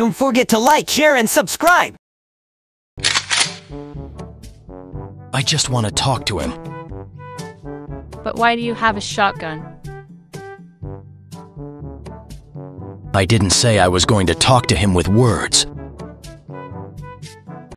Don't forget to like, share, and subscribe. I just want to talk to him. But why do you have a shotgun? I didn't say I was going to talk to him with words.